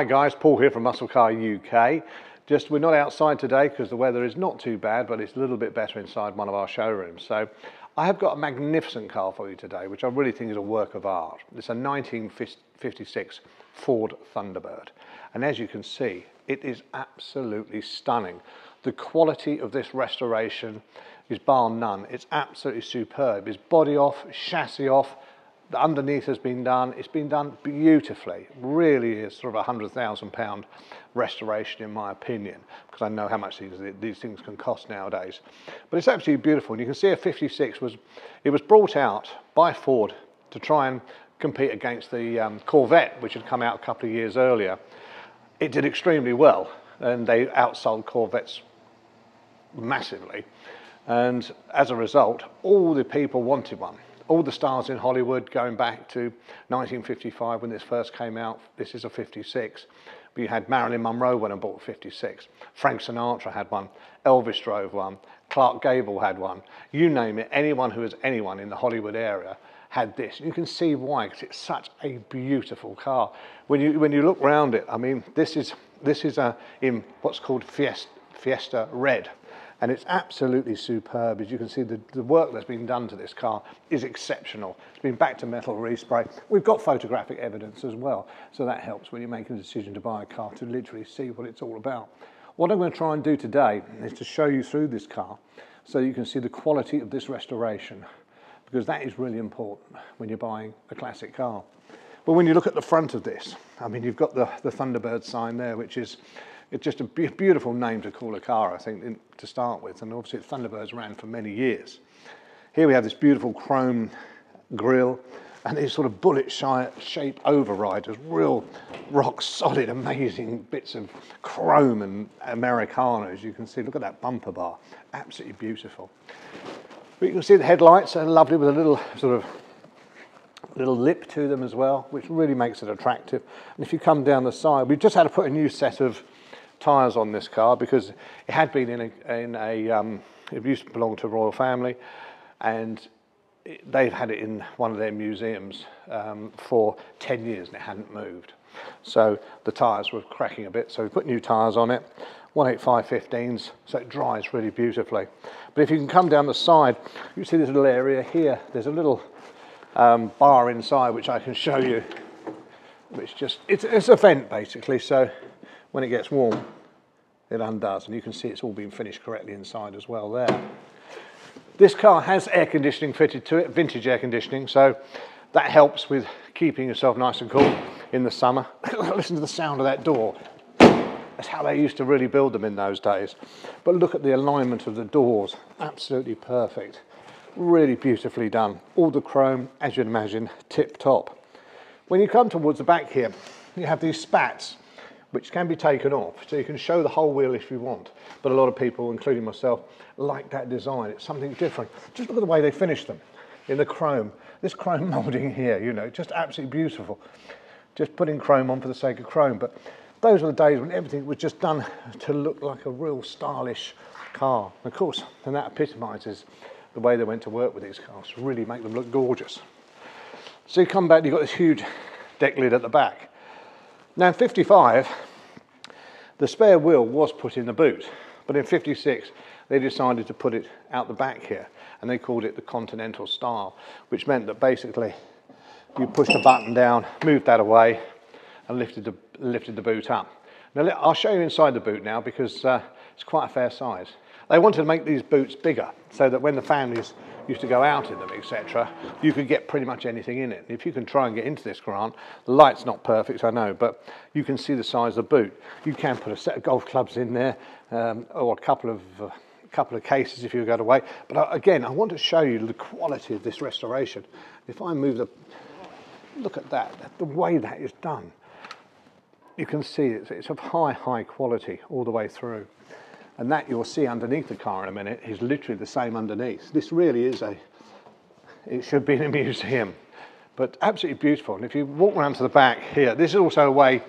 Hi guys, Paul here from Muscle Car UK. Just we're not outside today because the weather is not too bad, but it's a little bit better inside one of our showrooms. So I have got a magnificent car for you today, which I really think is a work of art. It's a 1956 Ford Thunderbird. And as you can see, it is absolutely stunning. The quality of this restoration is bar none. It's absolutely superb. It's body off, chassis off, the underneath has been done. It's been done beautifully. Really is sort of a hundred thousand pound restoration in my opinion, because I know how much these, these things can cost nowadays. But it's absolutely beautiful. And you can see a 56 was, it was brought out by Ford to try and compete against the um, Corvette, which had come out a couple of years earlier. It did extremely well and they outsold Corvettes massively. And as a result, all the people wanted one all the stars in Hollywood going back to 1955 when this first came out. This is a 56. But you had Marilyn Monroe when I bought 56. Frank Sinatra had one. Elvis drove one. Clark Gable had one. You name it, anyone who was anyone in the Hollywood area had this. You can see why, because it's such a beautiful car. When you, when you look around it, I mean, this is, this is a, in what's called Fiesta, Fiesta Red and it's absolutely superb. As you can see, the, the work that's been done to this car is exceptional. It's been back to metal respray. We've got photographic evidence as well, so that helps when you're making a decision to buy a car to literally see what it's all about. What I'm going to try and do today is to show you through this car so you can see the quality of this restoration because that is really important when you're buying a classic car. But when you look at the front of this, I mean, you've got the, the Thunderbird sign there, which is it's just a beautiful name to call a car, I think, in, to start with. And obviously, Thunderbirds ran for many years. Here we have this beautiful chrome grille and these sort of bullet shape overriders, real rock solid, amazing bits of chrome and Americana, as you can see. Look at that bumper bar, absolutely beautiful. But you can see the headlights are lovely with a little sort of little lip to them as well, which really makes it attractive. And if you come down the side, we've just had to put a new set of tyres on this car because it had been in a, in a um, it used to belong to a royal family and it, they've had it in one of their museums um, for 10 years and it hadn't moved. So the tyres were cracking a bit, so we put new tyres on it, 18515s, so it dries really beautifully. But if you can come down the side, you see this little area here, there's a little um, bar inside which I can show you, which just, it's, it's a vent basically, so when it gets warm, it undoes. And you can see it's all been finished correctly inside as well there. This car has air conditioning fitted to it, vintage air conditioning, so that helps with keeping yourself nice and cool in the summer. Listen to the sound of that door. That's how they used to really build them in those days. But look at the alignment of the doors, absolutely perfect. Really beautifully done. All the chrome, as you'd imagine, tip top. When you come towards the back here, you have these spats which can be taken off. So you can show the whole wheel if you want. But a lot of people, including myself, like that design. It's something different. Just look at the way they finish them in the chrome. This chrome moulding here, you know, just absolutely beautiful. Just putting chrome on for the sake of chrome. But those were the days when everything was just done to look like a real stylish car. Of course, and that epitomizes the way they went to work with these cars, really make them look gorgeous. So you come back, you've got this huge deck lid at the back. Now in 55, the spare wheel was put in the boot, but in 56, they decided to put it out the back here, and they called it the Continental style, which meant that basically you pushed the button down, moved that away, and lifted the, lifted the boot up. Now I'll show you inside the boot now because uh, it's quite a fair size. They wanted to make these boots bigger so that when the families used to go out in them, etc., you could get pretty much anything in it. If you can try and get into this Grant, the light's not perfect, I know, but you can see the size of the boot. You can put a set of golf clubs in there um, or a couple of uh, couple of cases if you go away. But uh, again, I want to show you the quality of this restoration. If I move the, look at that, the way that is done. You can see it's, it's of high, high quality all the way through. And that you'll see underneath the car in a minute is literally the same underneath. This really is a, it should be in a museum, but absolutely beautiful. And if you walk around to the back here, this is also a way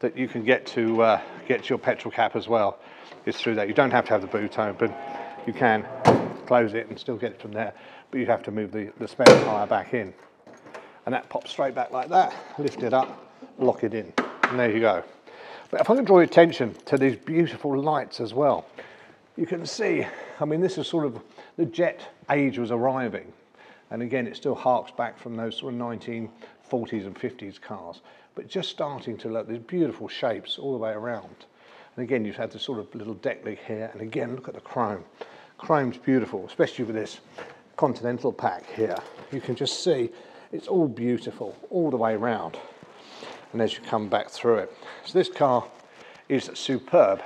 that you can get to uh, get your petrol cap as well. It's through that. You don't have to have the boot open. You can close it and still get it from there, but you have to move the, the spare tyre back in. And that pops straight back like that, lift it up, lock it in, and there you go. But if I can draw your attention to these beautiful lights as well, you can see, I mean, this is sort of, the jet age was arriving. And again, it still harks back from those sort of 1940s and 50s cars, but just starting to look, these beautiful shapes all the way around. And again, you've had this sort of little deck lid here, and again, look at the chrome. Chrome's beautiful, especially with this Continental pack here. You can just see it's all beautiful all the way around. And as you come back through it. So this car is superb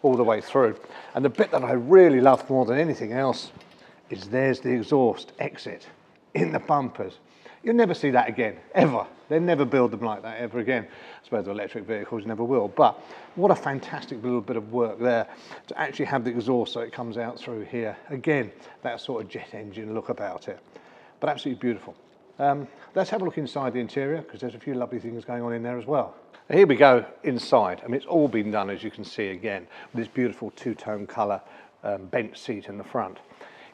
all the way through. And the bit that I really love more than anything else is there's the exhaust exit in the bumpers. You'll never see that again, ever. They'll never build them like that ever again. I suppose electric vehicles never will. But what a fantastic little bit of work there to actually have the exhaust so it comes out through here. Again, that sort of jet engine look about it. But absolutely beautiful. Um, let's have a look inside the interior because there's a few lovely things going on in there as well. Here we go inside. I mean, it's all been done, as you can see again, with this beautiful two-tone colour um, bench seat in the front.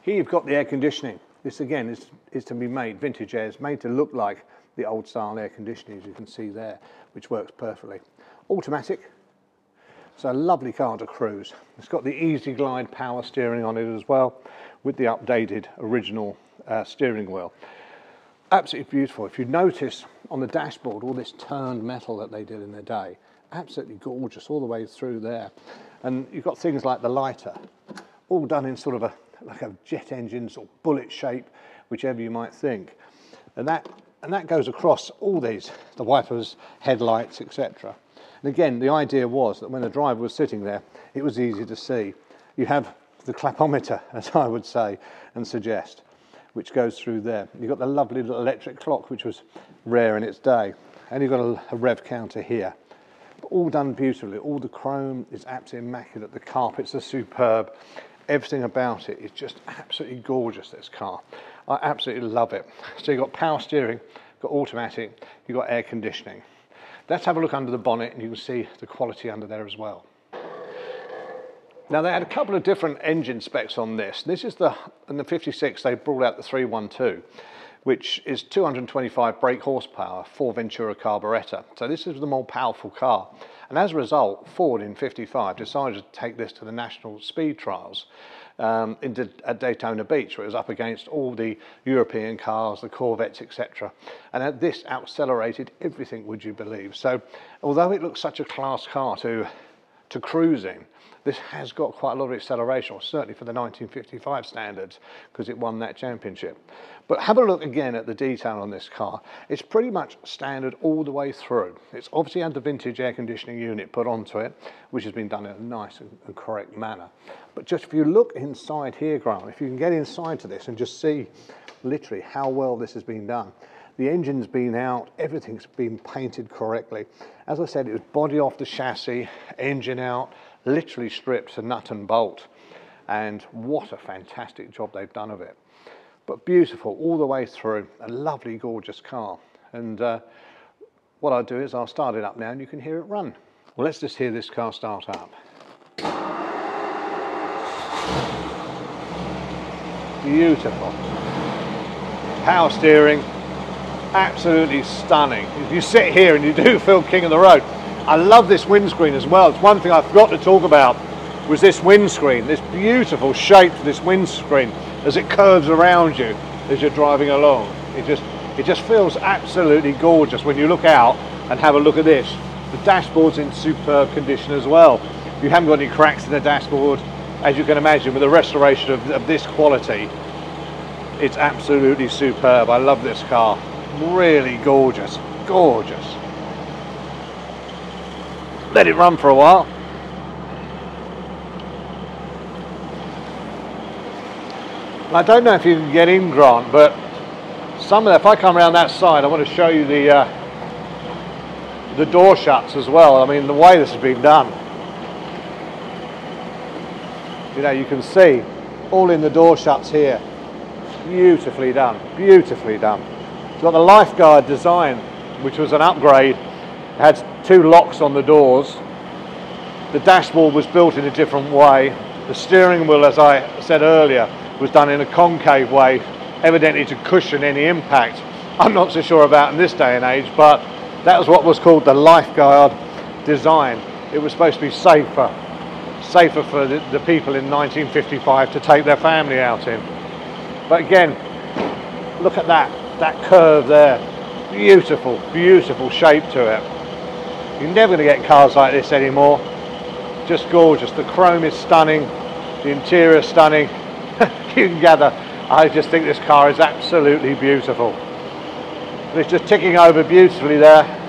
Here you've got the air conditioning. This again is, is to be made, vintage air, is made to look like the old style air conditioning as you can see there, which works perfectly. Automatic, so a lovely car to cruise. It's got the Easy Glide power steering on it as well, with the updated original uh, steering wheel. Absolutely beautiful. If you notice on the dashboard, all this turned metal that they did in their day, absolutely gorgeous all the way through there. And you've got things like the lighter, all done in sort of a like a jet engine sort of bullet shape, whichever you might think. And that, and that goes across all these, the wipers, headlights, etc. And again, the idea was that when the driver was sitting there, it was easy to see. You have the clapometer, as I would say and suggest, which goes through there. You've got the lovely little electric clock, which was rare in its day. And you've got a, a rev counter here. But all done beautifully. All the chrome is absolutely immaculate. The carpets are superb everything about it is just absolutely gorgeous, this car. I absolutely love it. So you've got power steering, got automatic, you've got air conditioning. Let's have a look under the bonnet and you can see the quality under there as well. Now they had a couple of different engine specs on this. This is the, in the 56, they brought out the 312 which is 225 brake horsepower, four venturi carburettor. So this is the more powerful car. And as a result, Ford in 55 decided to take this to the national speed trials um, in, at Daytona Beach, where it was up against all the European cars, the Corvettes, etc. And this accelerated everything, would you believe? So although it looks such a class car to, to cruising. this has got quite a lot of acceleration, certainly for the 1955 standards, because it won that championship. But have a look again at the detail on this car. It's pretty much standard all the way through. It's obviously had the vintage air conditioning unit put onto it, which has been done in a nice and correct manner. But just if you look inside here, Grant, if you can get inside to this and just see literally how well this has been done. The engine's been out, everything's been painted correctly. As I said, it was body off the chassis, engine out, literally stripped to nut and bolt. And what a fantastic job they've done of it. But beautiful all the way through, a lovely, gorgeous car. And uh, what I'll do is I'll start it up now and you can hear it run. Well, let's just hear this car start up. Beautiful. Power steering, absolutely stunning. If you sit here and you do feel king of the road, I love this windscreen as well. It's one thing I forgot to talk about was this windscreen, this beautiful shape for this windscreen as it curves around you as you're driving along. It just, it just feels absolutely gorgeous when you look out and have a look at this. The dashboard's in superb condition as well. You haven't got any cracks in the dashboard. As you can imagine, with a restoration of, of this quality, it's absolutely superb. I love this car. Really gorgeous, gorgeous let it run for a while. I don't know if you can get in Grant, but some of that, if I come around that side, I want to show you the uh, the door shuts as well. I mean, the way this has been done. You know, you can see all in the door shuts here. Beautifully done, beautifully done. Got the lifeguard design, which was an upgrade. It had two locks on the doors. The dashboard was built in a different way. The steering wheel, as I said earlier, was done in a concave way, evidently to cushion any impact. I'm not so sure about in this day and age, but that was what was called the lifeguard design. it was supposed to be safer, safer for the, the people in 1955 to take their family out in. But again, look at that, that curve there. Beautiful, beautiful shape to it. You're never going to get cars like this anymore. Just gorgeous. The chrome is stunning. The interior is stunning. you can gather, I just think this car is absolutely beautiful. It's just ticking over beautifully there.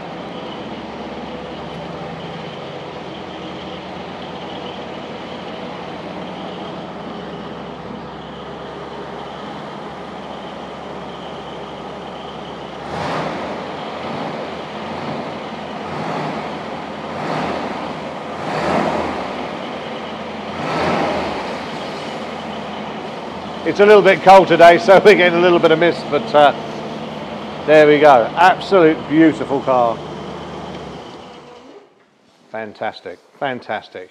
It's a little bit cold today, so we're getting a little bit of mist, but uh, there we go. Absolute beautiful car. Fantastic, fantastic.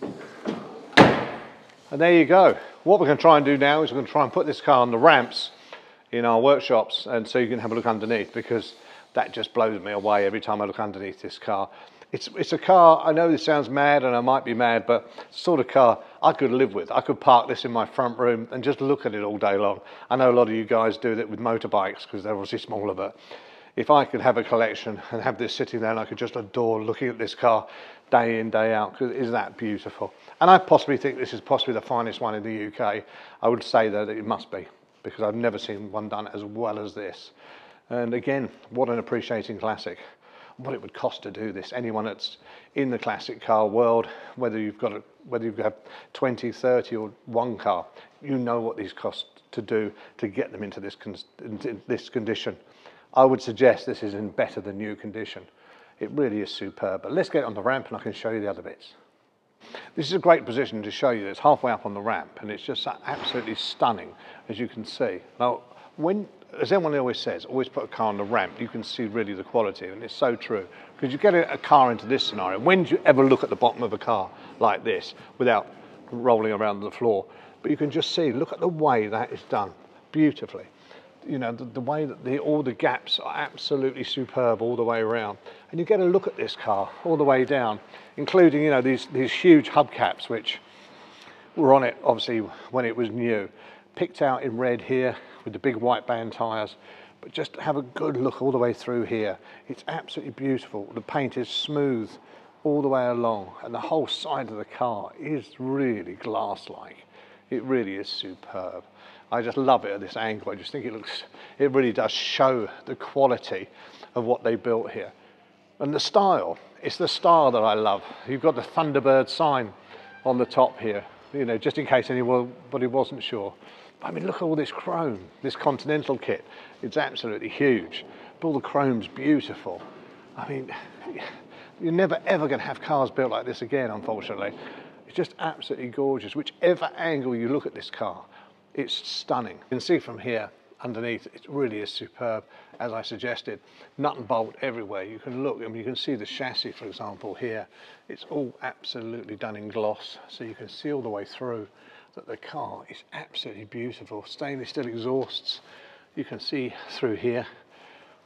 And there you go. What we're going to try and do now is we're going to try and put this car on the ramps in our workshops and so you can have a look underneath because that just blows me away every time I look underneath this car. It's, it's a car, I know this sounds mad and I might be mad, but sort of car I could live with. I could park this in my front room and just look at it all day long. I know a lot of you guys do that with motorbikes because they're obviously smaller, but if I could have a collection and have this sitting there and I could just adore looking at this car day in, day out, because is that beautiful? And I possibly think this is possibly the finest one in the UK. I would say that it must be, because I've never seen one done as well as this. And again, what an appreciating classic what it would cost to do this. Anyone that's in the classic car world, whether you've got a, whether you've got 20, 30 or one car, you know what these cost to do to get them into this, con into this condition. I would suggest this is in better than new condition. It really is superb. But let's get on the ramp and I can show you the other bits. This is a great position to show you. It's halfway up on the ramp and it's just absolutely stunning, as you can see. Now, when as everyone always says, always put a car on the ramp, you can see really the quality, and it's so true. Because you get a, a, car into this scenario, when do you ever look at the bottom of a car like this without rolling around the floor? But you can just see, look at the way that is done, beautifully. You know, the, the way that the, all the gaps are absolutely superb all the way around. And you get a look at this car all the way down, including, you know, these, these huge hubcaps, which were on it, obviously, when it was new. Picked out in red here, with the big white band tyres, but just have a good look all the way through here. It's absolutely beautiful. The paint is smooth all the way along and the whole side of the car is really glass-like. It really is superb. I just love it at this angle. I just think it looks, it really does show the quality of what they built here. And the style, it's the style that I love. You've got the Thunderbird sign on the top here, you know, just in case anybody wasn't sure. I mean, look at all this chrome, this Continental kit. It's absolutely huge. But all the chrome's beautiful. I mean, you're never ever going to have cars built like this again, unfortunately. It's just absolutely gorgeous. Whichever angle you look at this car, it's stunning. You can see from here underneath, it really is superb, as I suggested. Nut and bolt everywhere. You can look, I mean, you can see the chassis, for example, here. It's all absolutely done in gloss, so you can see all the way through that the car is absolutely beautiful. Stainless steel exhausts. You can see through here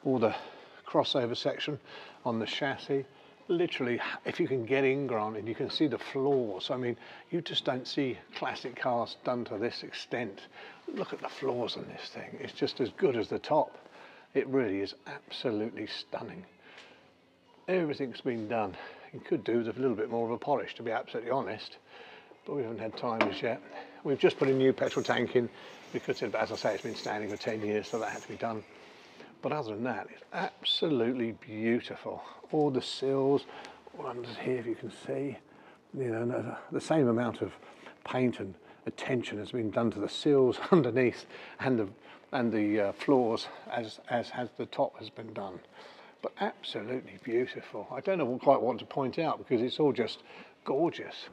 all the crossover section on the chassis. Literally, if you can get in, granted, you can see the floors. I mean, you just don't see classic cars done to this extent. Look at the floors on this thing. It's just as good as the top. It really is absolutely stunning. Everything's been done. You could do with a little bit more of a polish, to be absolutely honest but we haven't had time as yet. We've just put a new petrol tank in because, as I say, it's been standing for 10 years, so that had to be done. But other than that, it's absolutely beautiful. All the sills, under here, if you can see, you know, the same amount of paint and attention has been done to the sills underneath and the and the uh, floors as as has the top has been done. But absolutely beautiful. I don't know what quite what to point out because it's all just gorgeous.